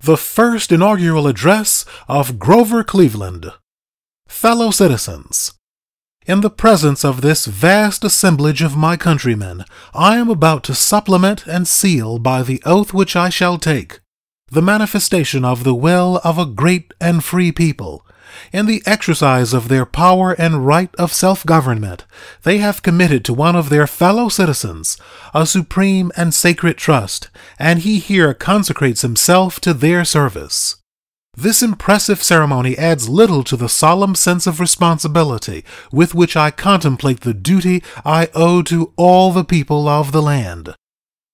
The first inaugural address of Grover Cleveland. Fellow citizens, in the presence of this vast assemblage of my countrymen, I am about to supplement and seal by the oath which I shall take the manifestation of the will of a great and free people, in the exercise of their power and right of self government, they have committed to one of their fellow citizens a supreme and sacred trust, and he here consecrates himself to their service. This impressive ceremony adds little to the solemn sense of responsibility with which I contemplate the duty I owe to all the people of the land.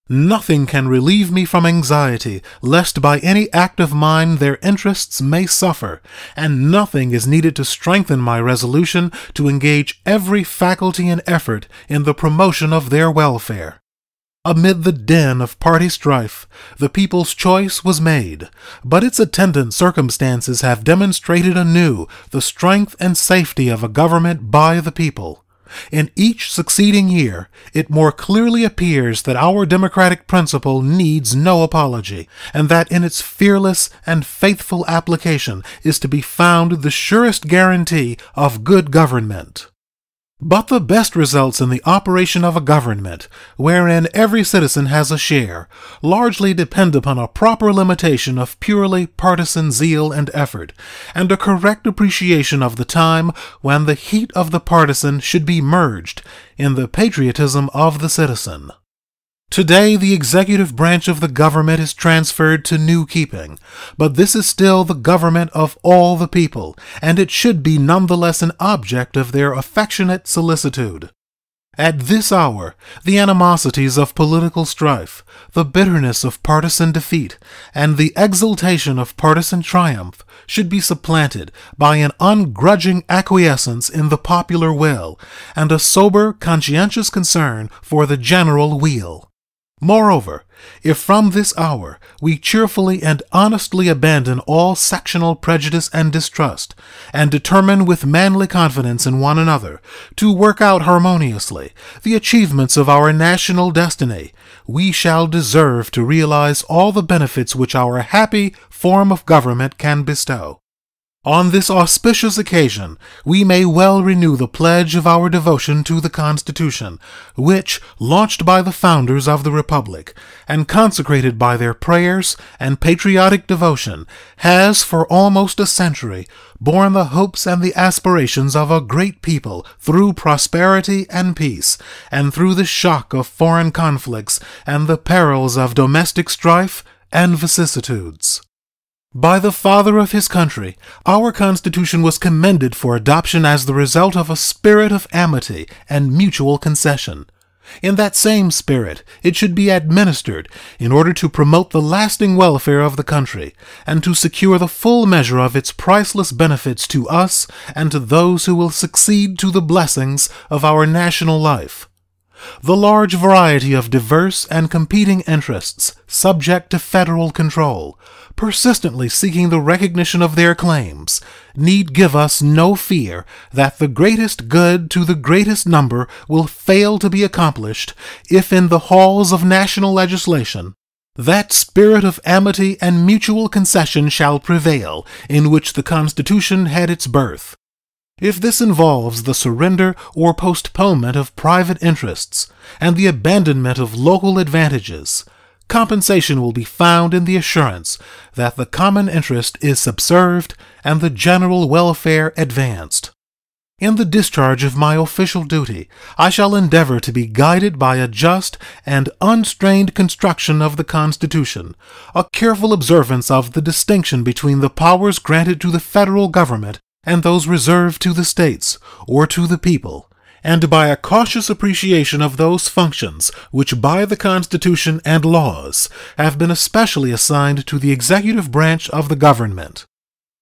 Nothing can relieve me from anxiety lest by any act of mine their interests may suffer, and nothing is needed to strengthen my resolution to engage every faculty and effort in the promotion of their welfare. Amid the din of party strife, the people's choice was made, but its attendant circumstances have demonstrated anew the strength and safety of a government by the people. In each succeeding year, it more clearly appears that our democratic principle needs no apology, and that in its fearless and faithful application is to be found the surest guarantee of good government. But the best results in the operation of a government, wherein every citizen has a share, largely depend upon a proper limitation of purely partisan zeal and effort, and a correct appreciation of the time when the heat of the partisan should be merged in the patriotism of the citizen. Today, the executive branch of the government is transferred to new keeping, but this is still the government of all the people, and it should be nonetheless an object of their affectionate solicitude. At this hour, the animosities of political strife, the bitterness of partisan defeat, and the exultation of partisan triumph should be supplanted by an ungrudging acquiescence in the popular will and a sober, conscientious concern for the general weal. Moreover, if from this hour we cheerfully and honestly abandon all sectional prejudice and distrust, and determine with manly confidence in one another to work out harmoniously the achievements of our national destiny, we shall deserve to realize all the benefits which our happy form of government can bestow. On this auspicious occasion, we may well renew the pledge of our devotion to the Constitution, which, launched by the founders of the Republic, and consecrated by their prayers and patriotic devotion, has for almost a century borne the hopes and the aspirations of a great people through prosperity and peace, and through the shock of foreign conflicts and the perils of domestic strife and vicissitudes. By the father of his country, our Constitution was commended for adoption as the result of a spirit of amity and mutual concession. In that same spirit, it should be administered in order to promote the lasting welfare of the country and to secure the full measure of its priceless benefits to us and to those who will succeed to the blessings of our national life. The large variety of diverse and competing interests subject to federal control, persistently seeking the recognition of their claims, need give us no fear that the greatest good to the greatest number will fail to be accomplished if in the halls of national legislation that spirit of amity and mutual concession shall prevail in which the Constitution had its birth. If this involves the surrender or postponement of private interests and the abandonment of local advantages, compensation will be found in the assurance that the common interest is subserved and the general welfare advanced. In the discharge of my official duty, I shall endeavor to be guided by a just and unstrained construction of the Constitution, a careful observance of the distinction between the powers granted to the federal government and those reserved to the states or to the people, and by a cautious appreciation of those functions which by the Constitution and laws have been especially assigned to the executive branch of the government.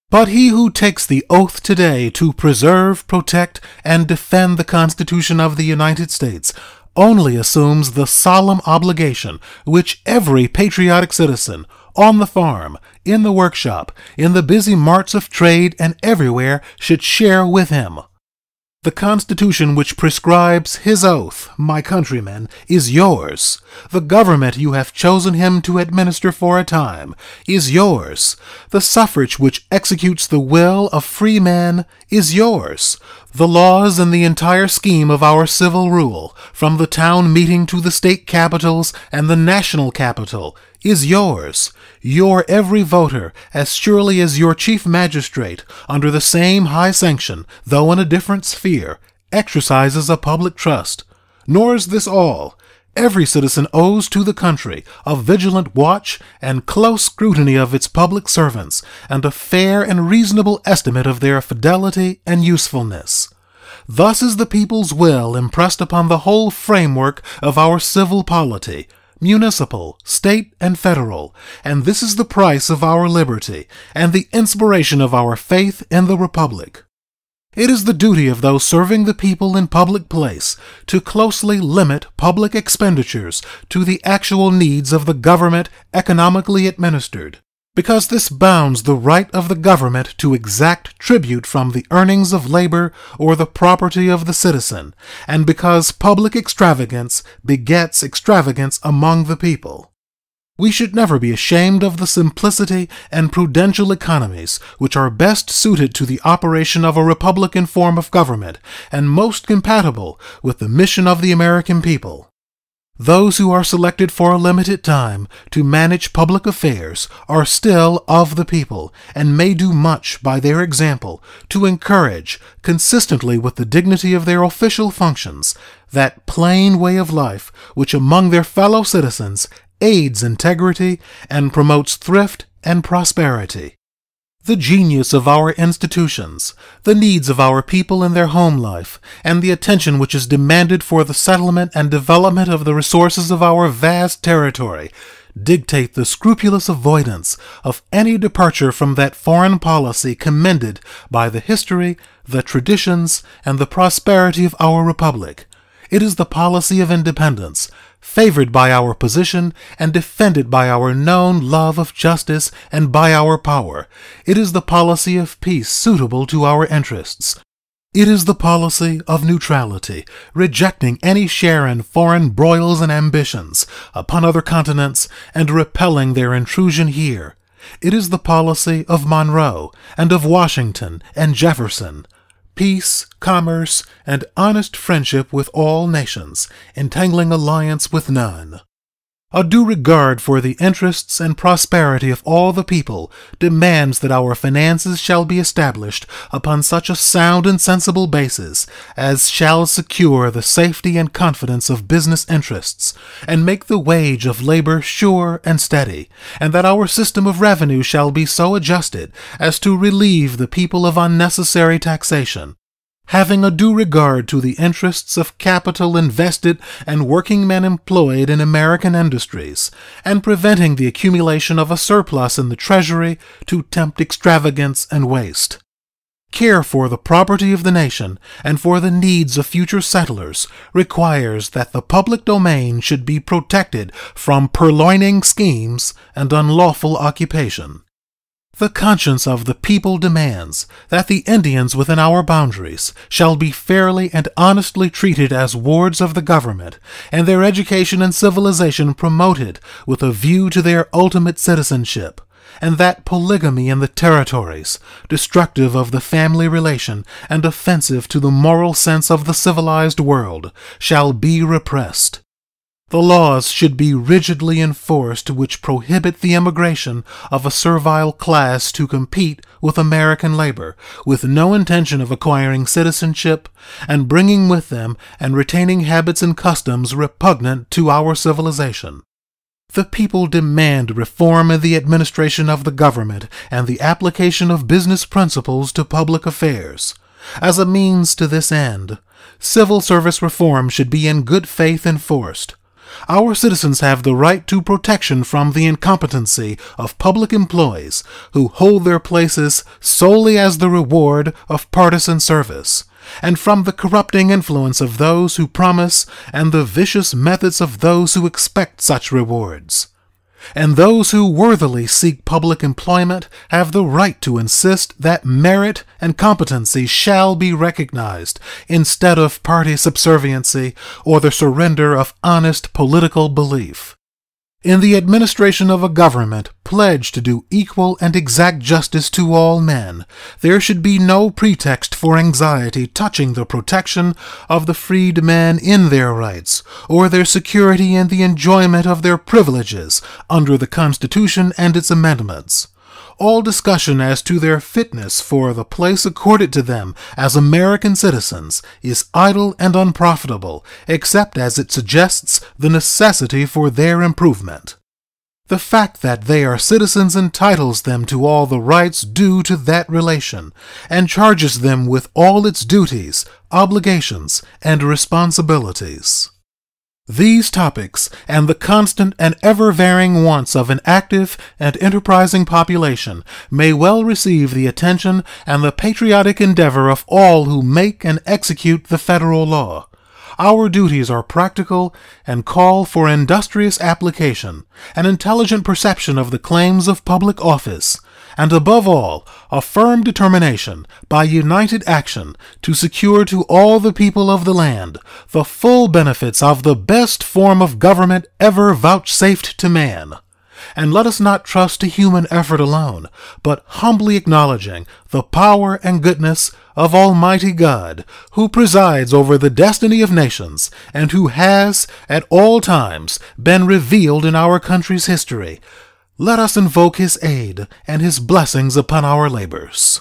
But he who takes the oath today to preserve, protect, and defend the Constitution of the United States only assumes the solemn obligation which every patriotic citizen, on the farm, in the workshop, in the busy marts of trade, and everywhere should share with him The Constitution which prescribes his oath, my countrymen, is yours. The government you have chosen him to administer for a time is yours. The suffrage which executes the will of free men is yours. The laws and the entire scheme of our civil rule, from the town meeting to the state capitals and the national capital, is yours, your every voter, as surely as your chief magistrate, under the same high sanction, though in a different sphere, exercises a public trust. Nor is this all. Every citizen owes to the country a vigilant watch and close scrutiny of its public servants, and a fair and reasonable estimate of their fidelity and usefulness. Thus is the people's will impressed upon the whole framework of our civil polity, municipal, state, and federal, and this is the price of our liberty and the inspiration of our faith in the Republic. It is the duty of those serving the people in public place to closely limit public expenditures to the actual needs of the government economically administered, because this bounds the right of the government to exact tribute from the earnings of labor or the property of the citizen, and because public extravagance begets extravagance among the people. We should never be ashamed of the simplicity and prudential economies which are best suited to the operation of a republican form of government and most compatible with the mission of the American people. Those who are selected for a limited time to manage public affairs are still of the people and may do much by their example to encourage, consistently with the dignity of their official functions, that plain way of life which among their fellow citizens aids integrity and promotes thrift and prosperity the genius of our institutions, the needs of our people in their home life, and the attention which is demanded for the settlement and development of the resources of our vast territory dictate the scrupulous avoidance of any departure from that foreign policy commended by the history, the traditions, and the prosperity of our republic. It is the policy of independence, favored by our position and defended by our known love of justice and by our power. It is the policy of peace suitable to our interests. It is the policy of neutrality, rejecting any share in foreign broils and ambitions upon other continents and repelling their intrusion here. It is the policy of Monroe and of Washington and Jefferson, peace, commerce, and honest friendship with all nations, entangling alliance with none. A due regard for the interests and prosperity of all the people demands that our finances shall be established upon such a sound and sensible basis as shall secure the safety and confidence of business interests, and make the wage of labor sure and steady, and that our system of revenue shall be so adjusted as to relieve the people of unnecessary taxation having a due regard to the interests of capital invested and working men employed in American industries, and preventing the accumulation of a surplus in the Treasury to tempt extravagance and waste. Care for the property of the nation and for the needs of future settlers requires that the public domain should be protected from purloining schemes and unlawful occupation. The conscience of the people demands that the Indians within our boundaries shall be fairly and honestly treated as wards of the government, and their education and civilization promoted with a view to their ultimate citizenship, and that polygamy in the territories, destructive of the family relation and offensive to the moral sense of the civilized world, shall be repressed the laws should be rigidly enforced which prohibit the emigration of a servile class to compete with American labor, with no intention of acquiring citizenship and bringing with them and retaining habits and customs repugnant to our civilization. The people demand reform in the administration of the government and the application of business principles to public affairs. As a means to this end, civil service reform should be in good faith enforced our citizens have the right to protection from the incompetency of public employees who hold their places solely as the reward of partisan service, and from the corrupting influence of those who promise and the vicious methods of those who expect such rewards. And those who worthily seek public employment have the right to insist that merit and competency shall be recognized instead of party subserviency or the surrender of honest political belief. In the administration of a government pledged to do equal and exact justice to all men, there should be no pretext for anxiety touching the protection of the freedmen in their rights, or their security in the enjoyment of their privileges under the Constitution and its amendments all discussion as to their fitness for the place accorded to them as American citizens is idle and unprofitable, except as it suggests the necessity for their improvement. The fact that they are citizens entitles them to all the rights due to that relation, and charges them with all its duties, obligations, and responsibilities. These topics, and the constant and ever varying wants of an active and enterprising population, may well receive the attention and the patriotic endeavor of all who make and execute the federal law. Our duties are practical and call for industrious application, an intelligent perception of the claims of public office, and above all, a firm determination, by united action, to secure to all the people of the land the full benefits of the best form of government ever vouchsafed to man. And let us not trust to human effort alone, but humbly acknowledging the power and goodness of Almighty God, who presides over the destiny of nations, and who has, at all times, been revealed in our country's history, let us invoke his aid and his blessings upon our labors.